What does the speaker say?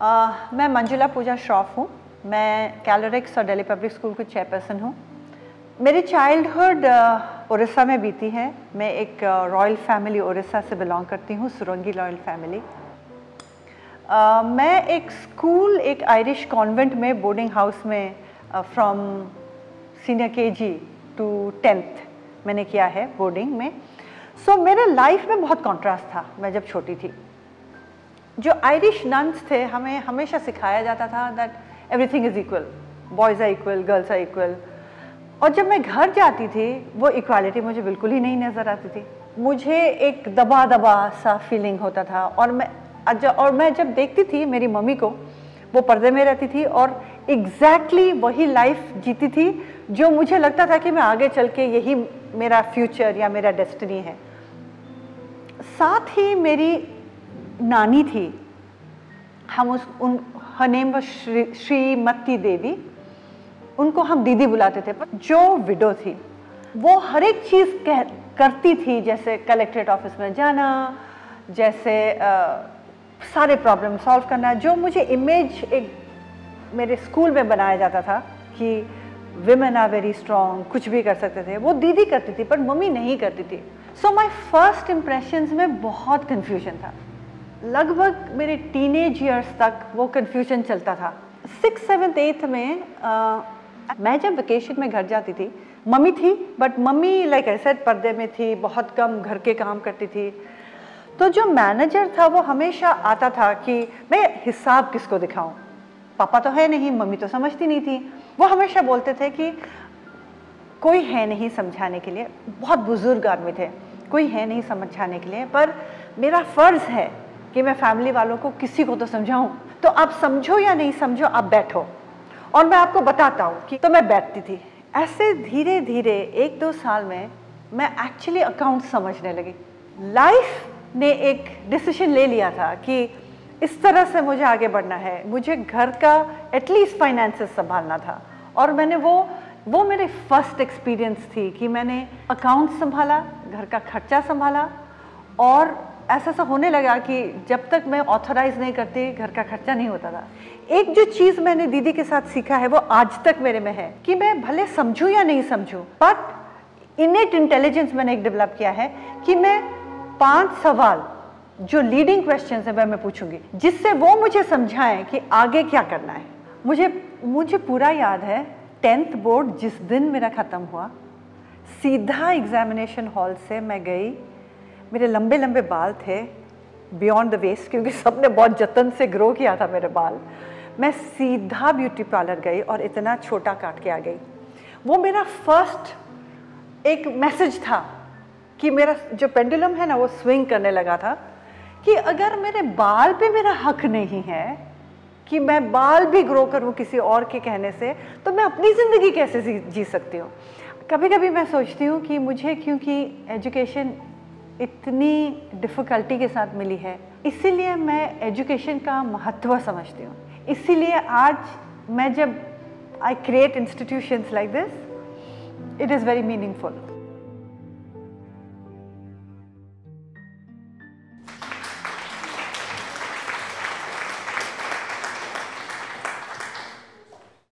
मैं मंजुला पूजा श्रॉफ हूँ। मैं कैलोरिक्स और दिल्ली पब्लिक स्कूल की चेयरपर्सन हूँ। मेरी चाइल्डहुड उड़ीसा में बीती है। मैं एक रॉयल फैमिली उड़ीसा से बिलोंग करती हूँ सुरंगी रॉयल फैमिली। मैं एक स्कूल एक आयरिश कॉन्वेंट में बोर्डिंग हाउस में from senior K G to tenth मैंने किया है बोर्डिंग में। सो so, मेरे लाइफ में बहुत कॉन्ट्रास्ट था मैं जब छोटी थी। जो आयरिश नंस थे, हमें हमेशा सिखाया जाता था that everything is equal boys are equal girls are equal और जब मैं घर जाती थी, वो इक्वालिटी मुझे बिल्कुल ही नहीं नज़र आती थी। मुझे एक दबा दबा सा फीलिंग होता था और मैं और मैं जब देखती थी मेरी मम्मी को, वो पर्दे में रहती थी और एग्जैक्टली exactly वही लाइफ जीती थी जो मुझे लगता था कि मैं आगे चल के यही मेरा फ्यूचर या मेरा डेस्टिनी है। साथ ही मेरी नानी थी। हम उस उन हर नेम व श्री श्रीमती देवी उनको हम दीदी बुलाते थे पर जो विडो थी वो हर एक चीज़ कह करती थी जैसे कलेक्ट्रेट ऑफ़िस में जाना जैसे आ, सारे प्रॉब्लम सॉल्व करना जो मुझे इमेज एक मेरे स्कूल में बनाया जाता था कि विमेन आर वेरी स्ट्रॉन्ग कुछ भी कर सकते थे वो दीदी करती थी पर मम्मी नहीं करती थी। सो माई फ़र्स्ट इम्प्रेशन में बहुत कन्फ्यूज़न था। लगभग मेरे टीनेज ईयर्स तक वो कन्फ्यूज़न चलता था। सिक्स सेवन्थ एथ में आ, मैं जब वेकेशन में घर जाती थी मम्मी थी बट मम्मी लाइक ऐसे पर्दे में थी बहुत कम घर के काम करती थी। तो जो मैनेजर था वो हमेशा आता था कि मैं हिसाब किसको दिखाऊँ? पापा तो है नहीं मम्मी तो समझती नहीं थी। वो हमेशा बोलते थे कि कोई है नहीं समझाने के लिए। बहुत बुज़ुर्ग आदमी थे कोई है नहीं समझाने के लिए पर मेरा फ़र्ज़ है कि मैं फैमिली वालों को किसी को तो समझाऊं? तो आप समझो या नहीं समझो, आप बैठो। और मैं आपको बताता हूँ कि तो मैं बैठती थी। ऐसे धीरे धीरे एक दो साल में मैं एक्चुअली अकाउंट समझने लगी। लाइफ ने एक डिसीज़न ले लिया था कि इस तरह से मुझे आगे बढ़ना है। मुझे घर का एटलीस्ट फाइनेंसेस संभालना था। और मैंने वो वो मेरे फ़र्स्ट एक्सपीरियंस थी कि मैंने अकाउंट संभाला, घर का खर्चा संभाला और ऐसा सा होने लगा कि जब तक मैं ऑथराइज नहीं करती, घर का खर्चा नहीं होता था। एक जो चीज़ मैंने दीदी के साथ सीखा है, वो आज तक मेरे में है कि मैं भले समझूं या नहीं समझूं बट इनेट इंटेलिजेंस मैंने एक डेवलप किया है कि मैं पाँच सवाल, जो लीडिंग क्वेश्चन है, वह मैं पूछूँगी, जिससे वो मुझे समझाएँ कि आगे क्या करना है। मुझे मुझे पूरा याद है टेंथ बोर्ड जिस दिन मेरा ख़त्म हुआ, सीधा एग्जामिनेशन हॉल से मैं गई मेरे लंबे लंबे बाल थे बियॉन्ड द वेस्ट क्योंकि सबने बहुत जतन से ग्रो किया था मेरे बाल। मैं सीधा ब्यूटी पार्लर गई और इतना छोटा काट के आ गई। वो मेरा फ़र्स्ट एक मैसेज था कि मेरा जो पेंडुलम है ना, वो स्विंग करने लगा था कि अगर मेरे बाल पे मेरा हक नहीं है कि मैं बाल भी ग्रो करूँ किसी और के कहने से तो मैं अपनी ज़िंदगी कैसे जी सकती हूँ? कभी कभी मैं सोचती हूँ कि मुझे क्योंकि एजुकेशन इतनी डिफ़िकल्टी के साथ मिली है। इसीलिए मैं एजुकेशन का महत्व समझती हूँ। इसीलिए आज मैं जब I create institutions like this it is very meaningful